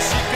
Yes.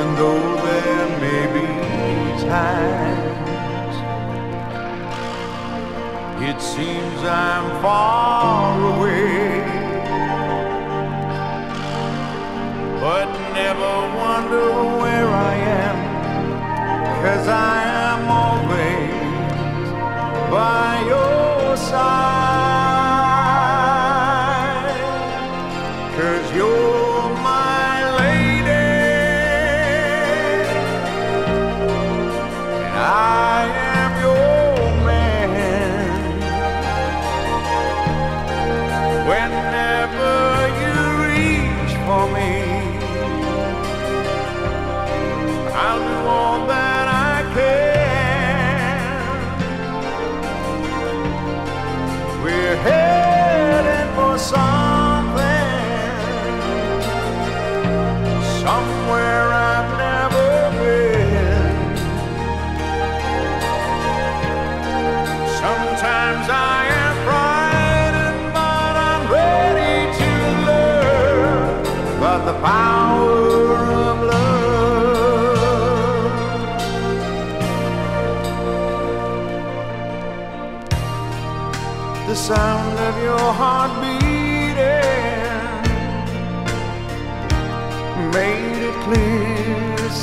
Even though there may be times it seems I'm far away, but never wonder where I am, cause I am always by your side.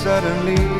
suddenly.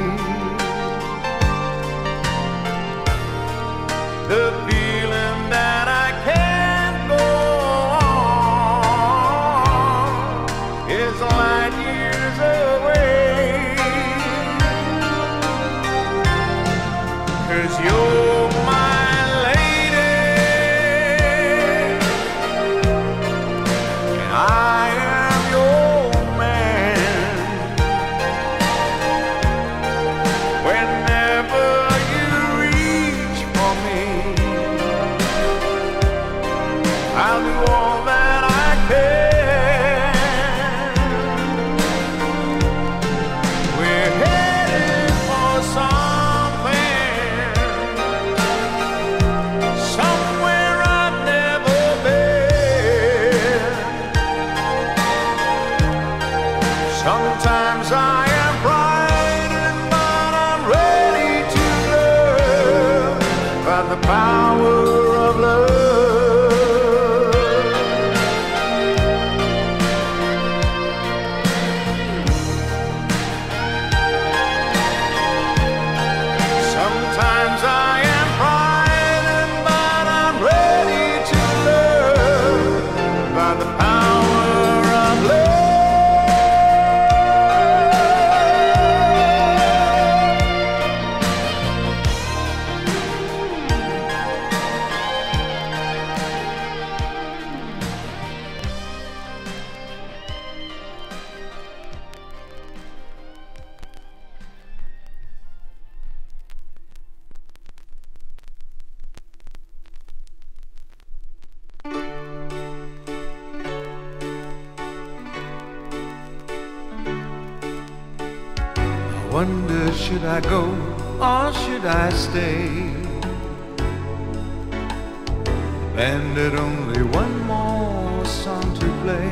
Landed only one more song to play.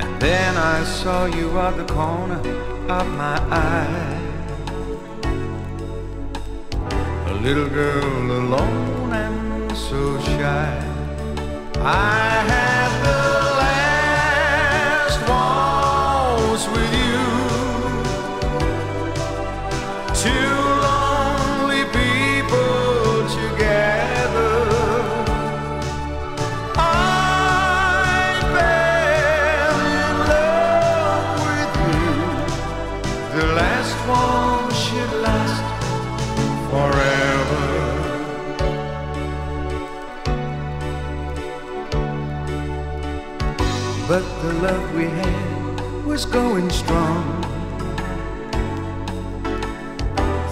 And then I saw you at the corner of my eye. A little girl alone and so shy. I had love we had was going strong.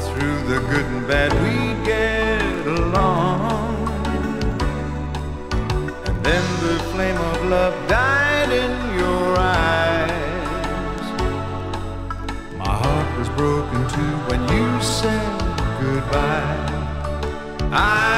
Through the good and bad, we get along. And then the flame of love died in your eyes. My heart was broken too when you said goodbye. I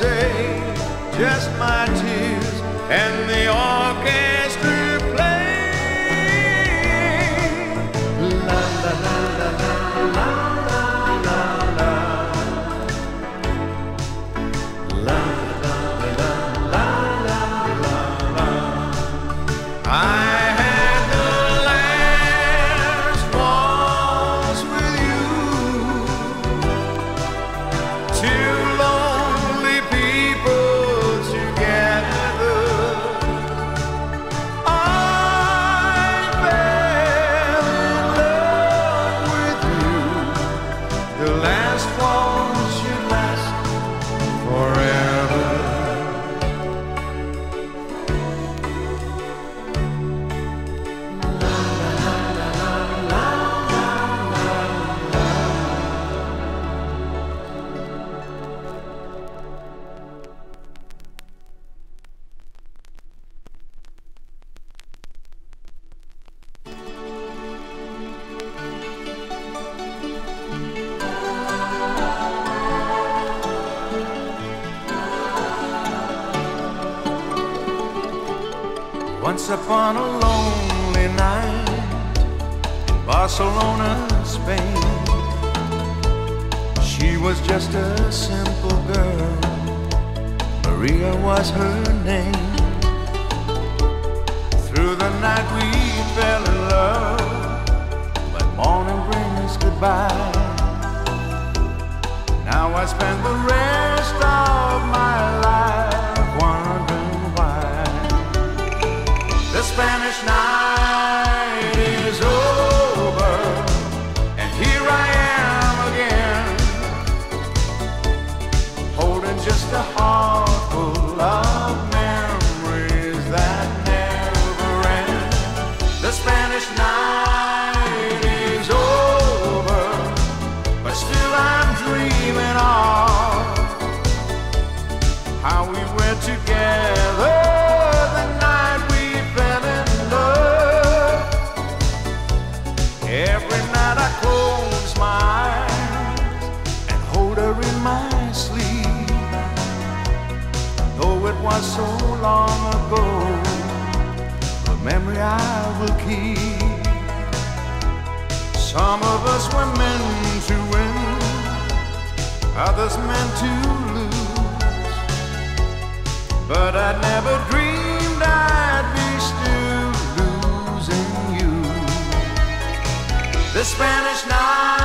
say just my tears and the organ. Spanish night. memory I will keep. Some of us were meant to win, others meant to lose. But I'd never dreamed I'd be still losing you. The Spanish night.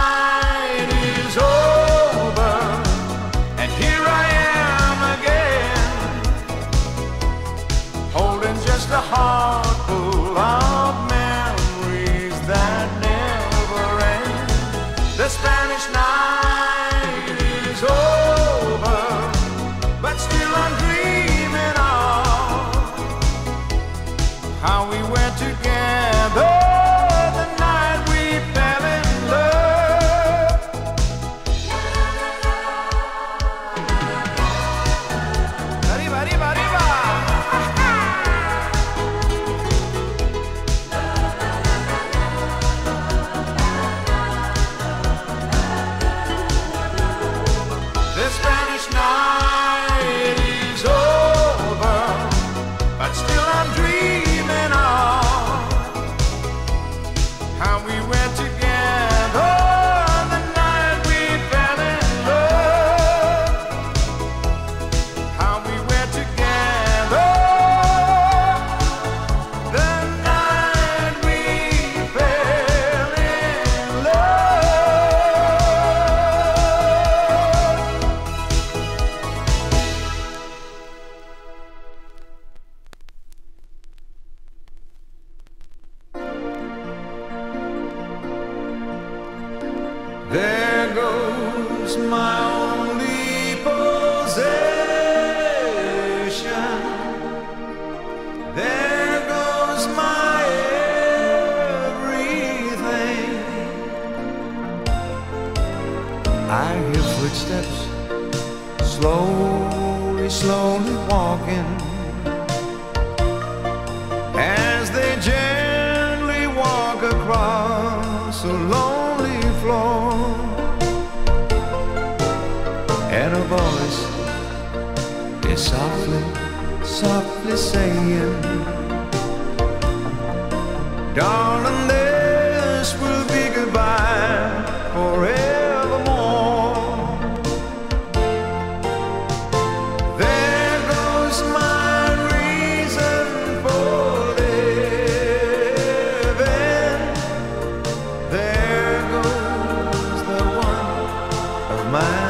mais.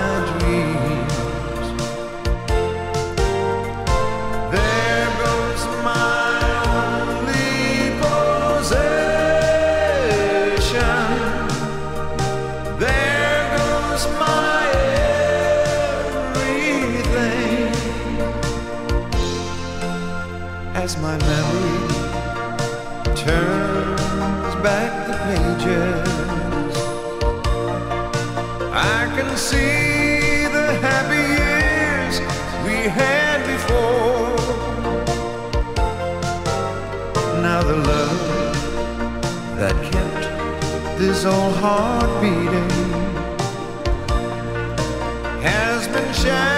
his old heart beating has been shattered.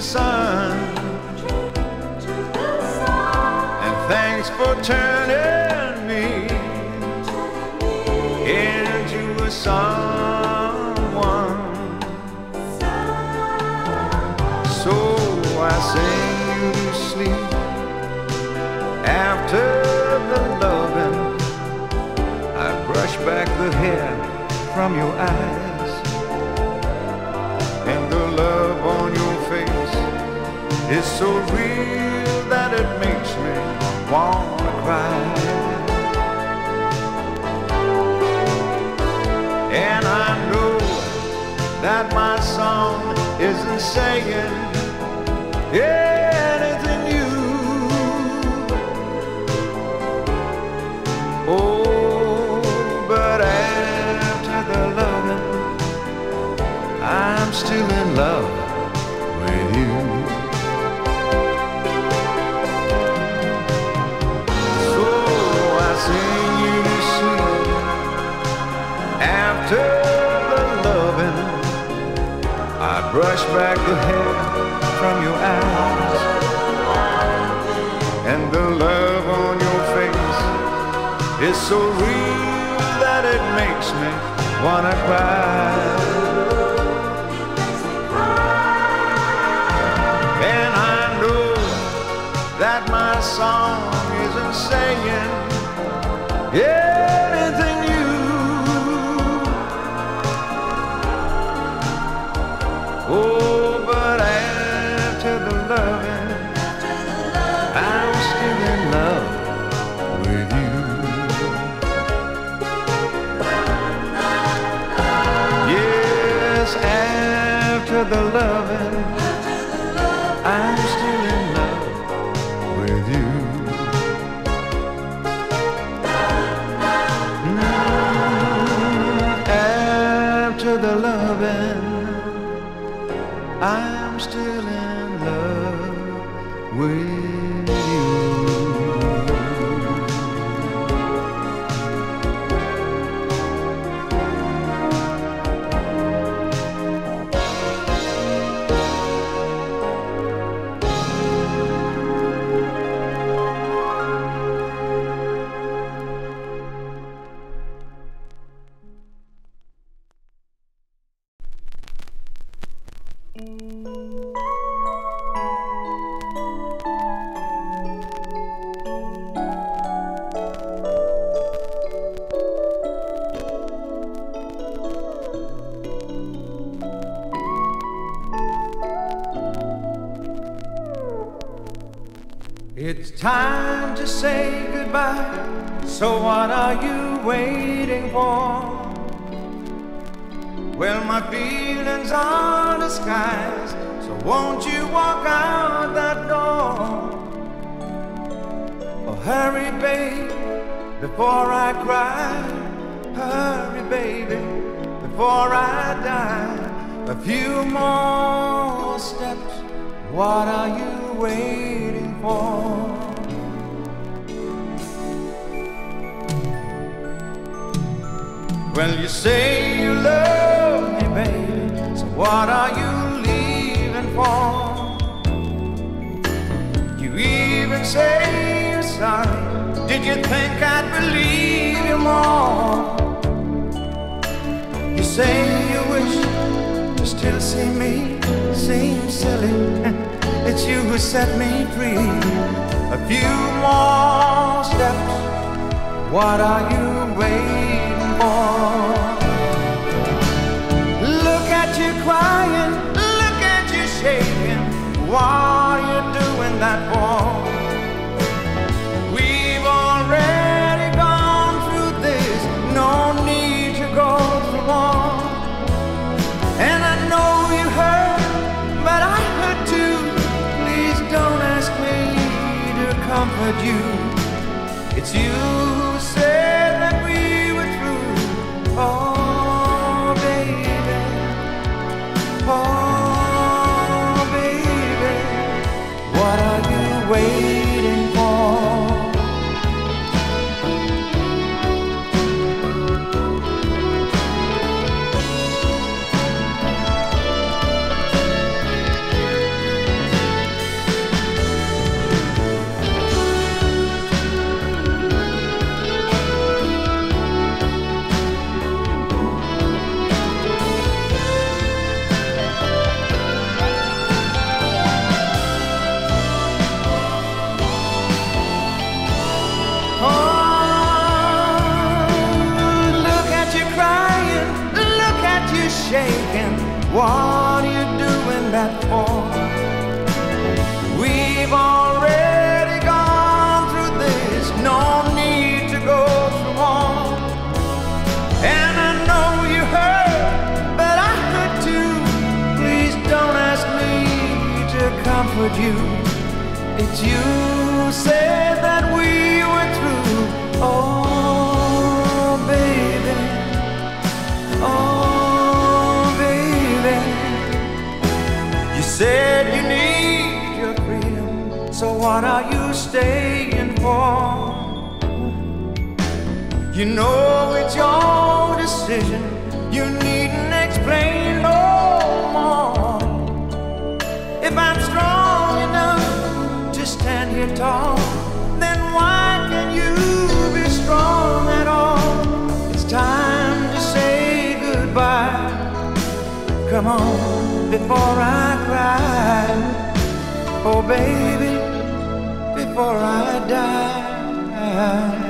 Sun. And thanks for turning me Turning me into a someone. So I sing you to sleep after the loving. I brush back the hair from your eyes, is so real that it makes me wanna cry. And I know that my song isn't saying anything new. Oh, but after the loving, I'm still in love brush back the hair from your eyes and the love on your face is so real that it makes me wanna cry. And I know that my song isn't saying anything the loving, Well, you say you love me, baby. So what are you leaving for? You even say you're sorry. Did you think I'd believe you more? You say you wish to still see me, seem silly. it's you who set me free. A few more steps, what are you waiting shaking. What are you doing that for? We've already gone through this, no need to go through more. And I know you hurt, but I hurt too. Please don't ask me to comfort you. It's you who You know it's your decision. You needn't explain no more. If I'm strong enough to stand here tall, then why can you be strong at all? It's time to say goodbye. Come on, before I cry. Oh, baby, before I die.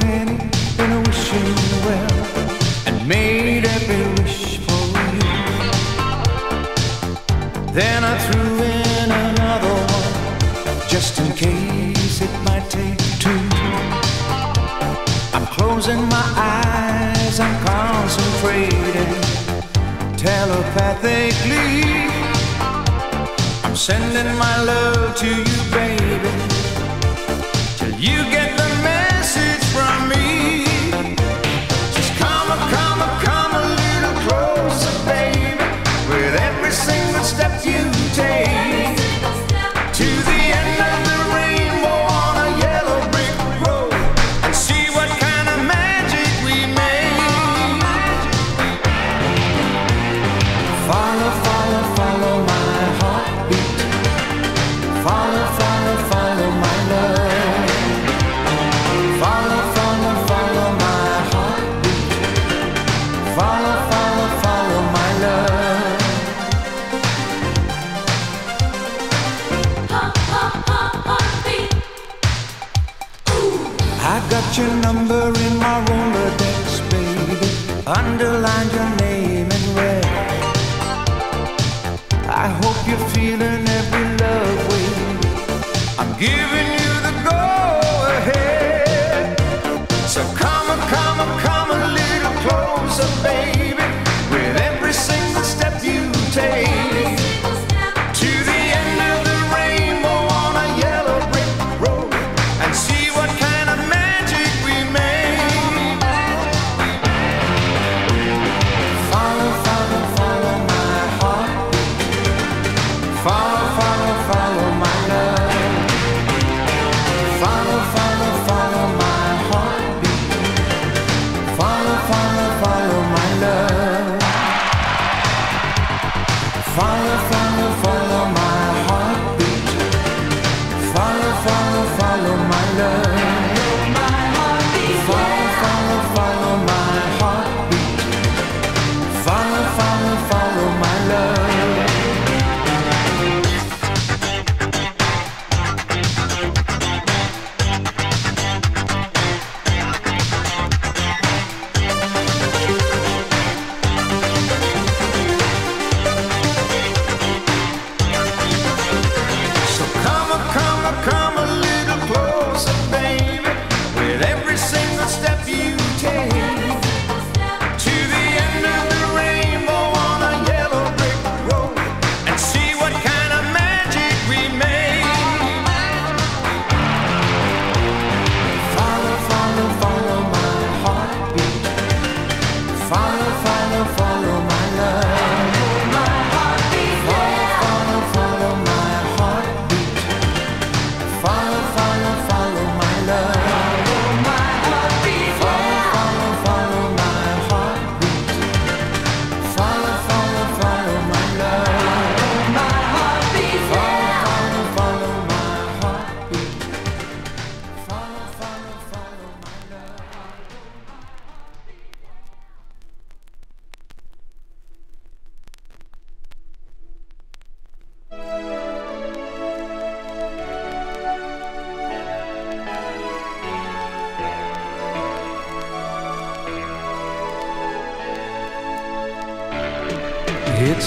Penny in a wishing well and made every wish for you. Then I threw in another one just in case it might take two. I'm closing my eyes, I'm concentrating telepathically. I'm sending my love to you, baby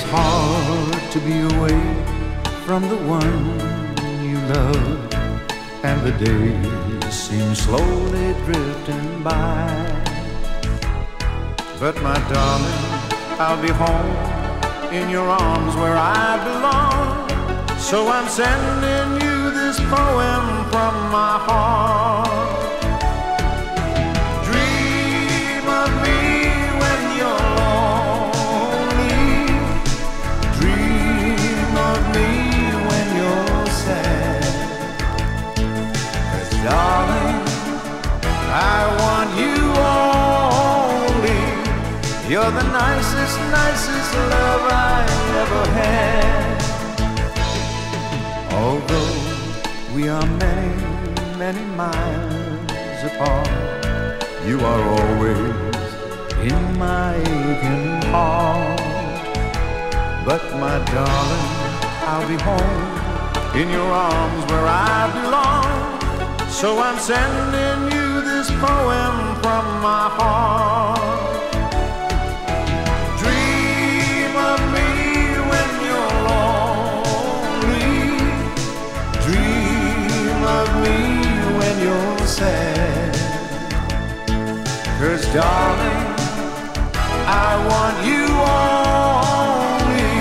It's hard to be away from the one you love, and the days seem slowly drifting by. But my darling, I'll be home in your arms where I belong. So I'm sending you this poem from my heart. You're the nicest, nicest love I ever had. Although we are many, many miles apart, you are always in my aching heart. But my darling, I'll be home in your arms where I belong. So I'm sending you this poem from my heart. Sad. Cause darling, I want you only.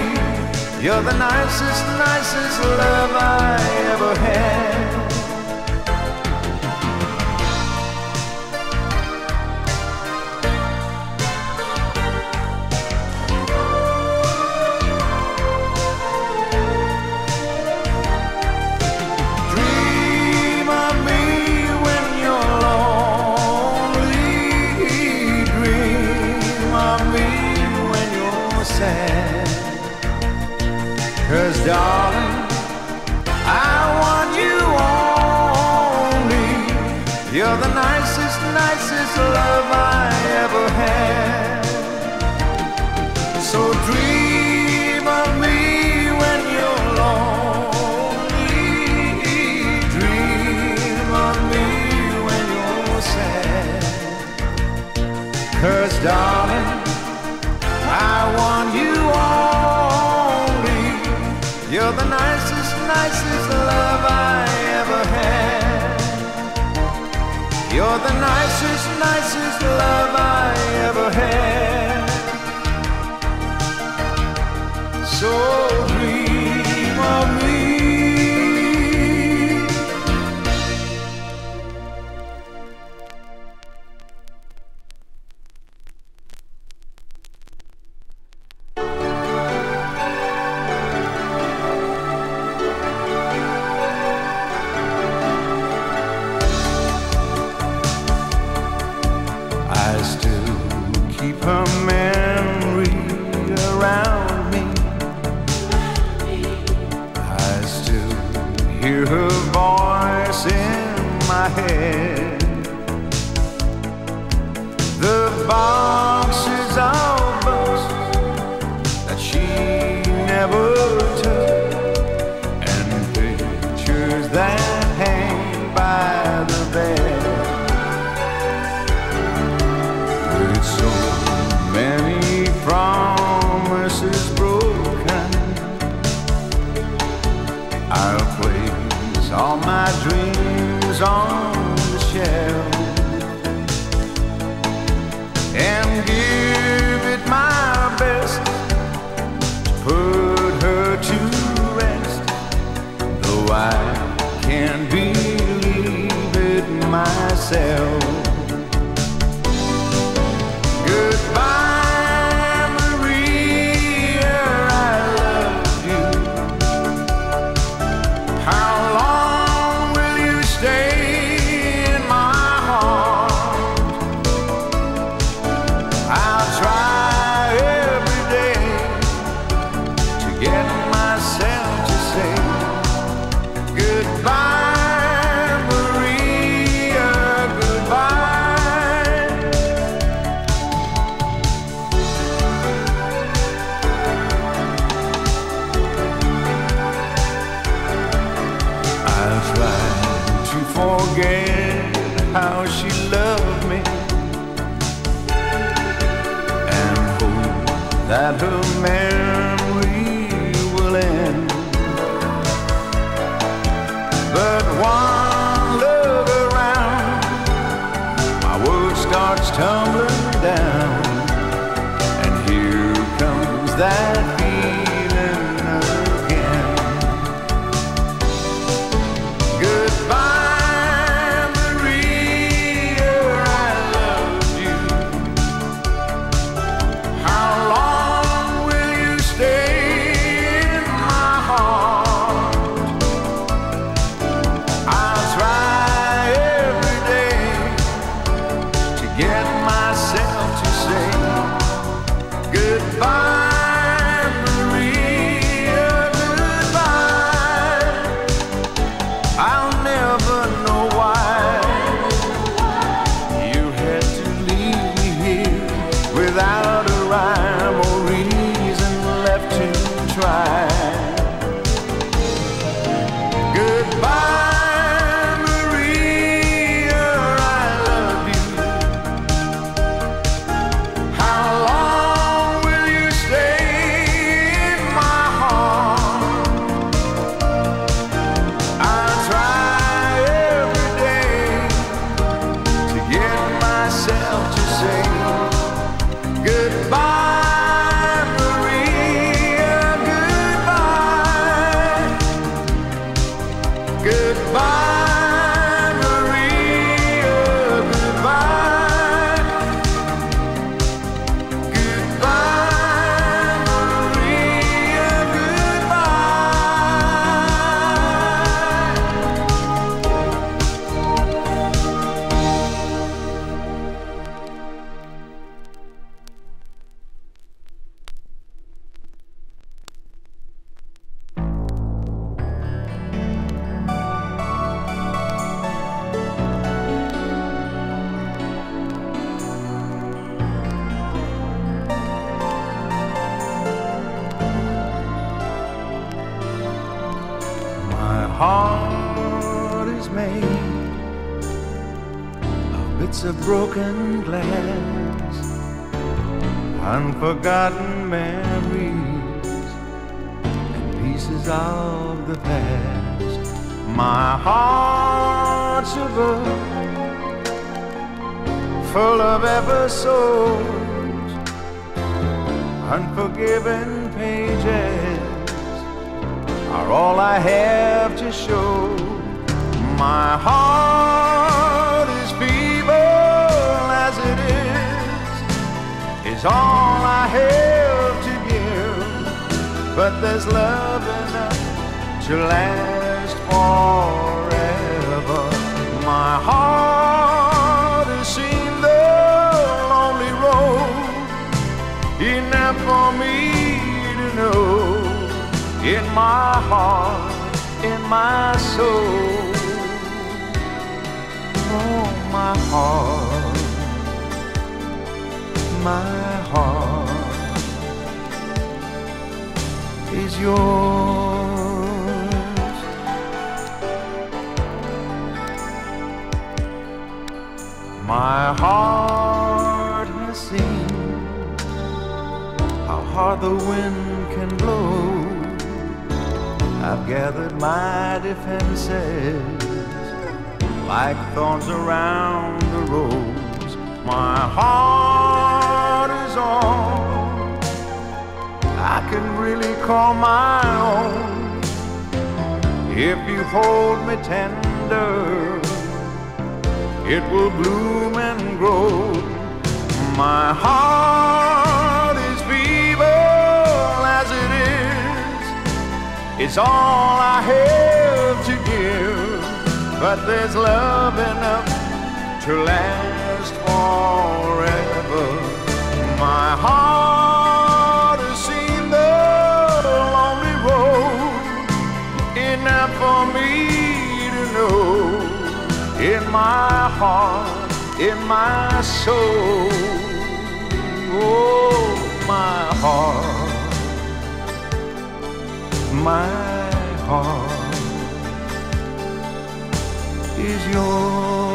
You're the nicest, nicest love I ever had. Nicest love I ever had. So hear her voice in my head. broken glass, unforgotten to last forever. My heart has seen the lonely road, enough for me to know in my heart, in my soul. Oh, my heart, my heart is yours. Heart has seen how hard the wind can blow. I've gathered my defenses like thorns around the rose. My heart is all I can really call my own. If you hold me tender, it will bloom grow. My heart is feeble as it is. It's all I have to give, but there's love enough to last forever. My heart has seen the lonely road enough for me to know in my heart, in my soul. Oh, my heart, my heart is yours.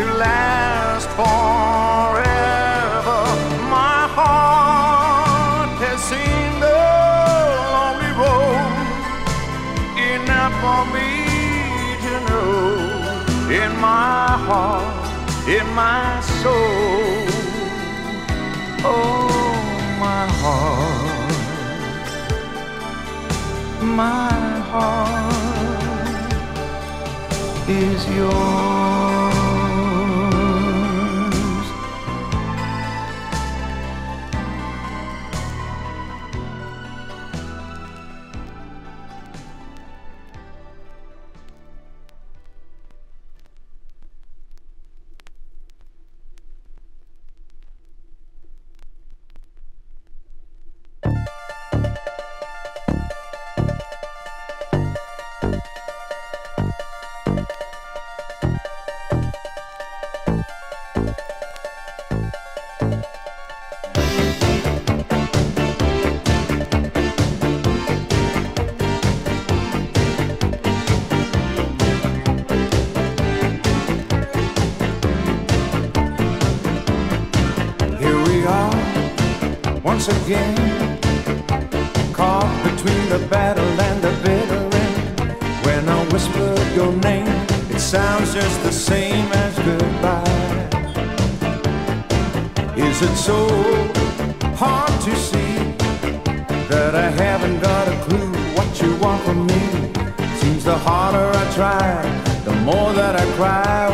To last forever. My heart has seen the lonely road enough for me to know in my heart, in my soul. Oh, my heart, my heart is yours. From me? Seems the harder I try, the more that I cry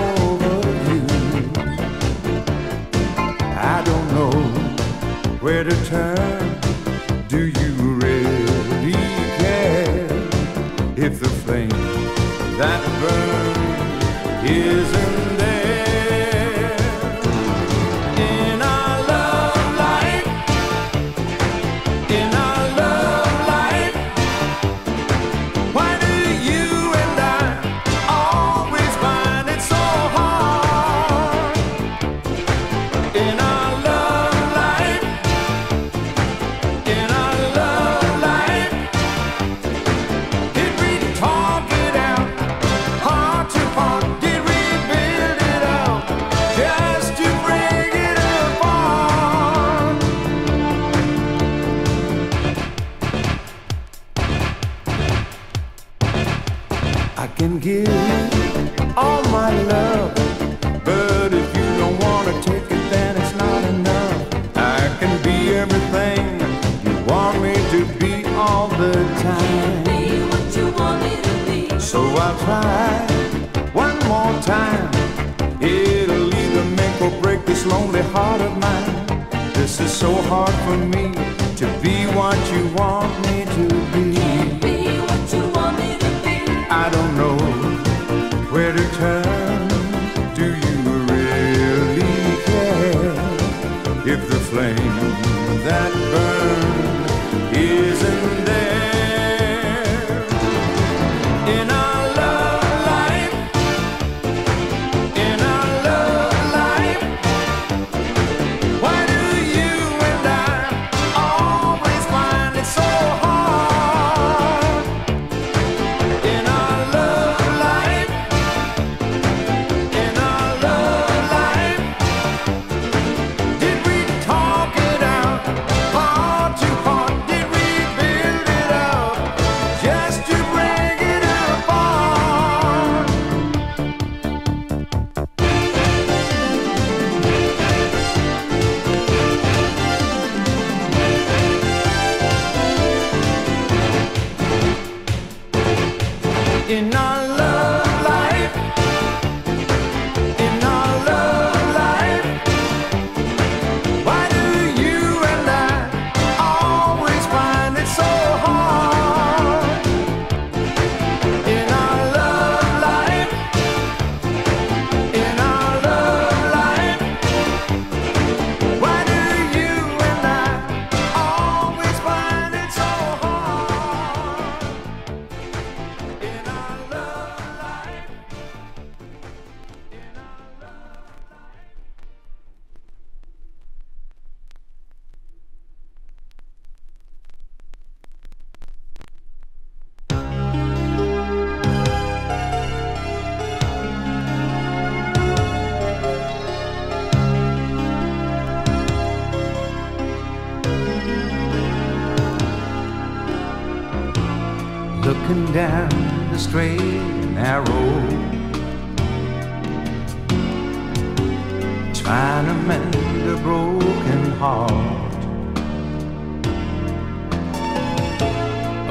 trying to mend a broken heart,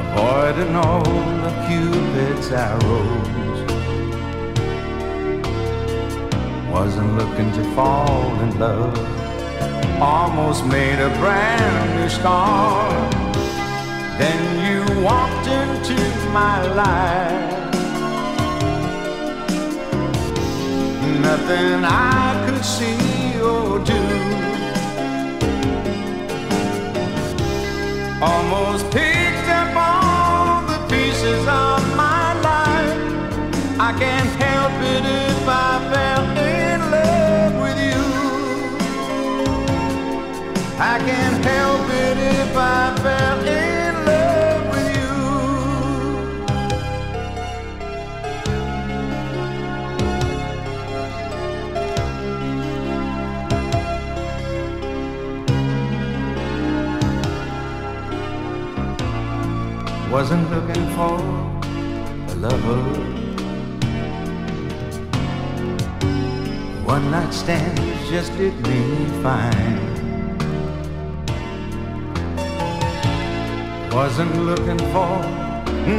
avoiding all of Cupid's arrows. Wasn't looking to fall in love, almost made a brand new start. Then you walked into my life. Nothing I could see or do. Almost picked up all the pieces of my life. I can't help it if I fell in love with you. I can't help it if I fell in Wasn't looking for a lover. One night stands just did me fine. Wasn't looking for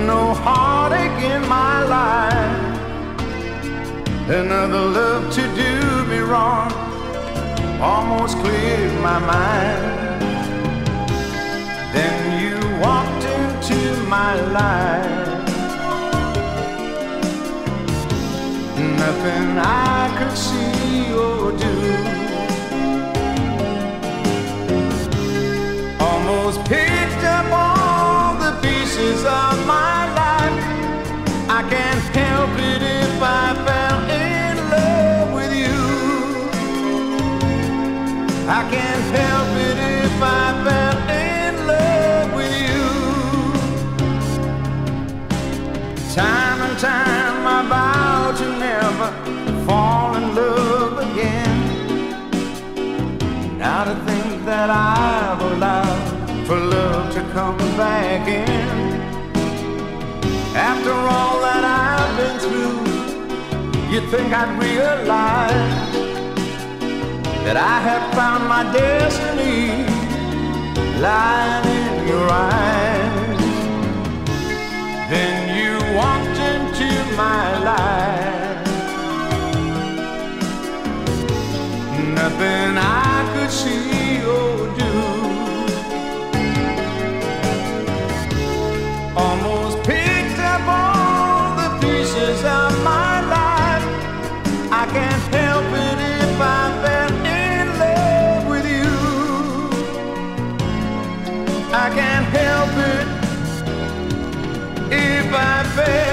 no heartache in my life. Another love to do me wrong almost cleared my mind. My life. Nothing I could see or do. That I've allowed for love to come back in. After all that I've been through, you'd think I'd realize that I have found my destiny lying in your eyes. Then you walked into my life. nothing I could see. fe.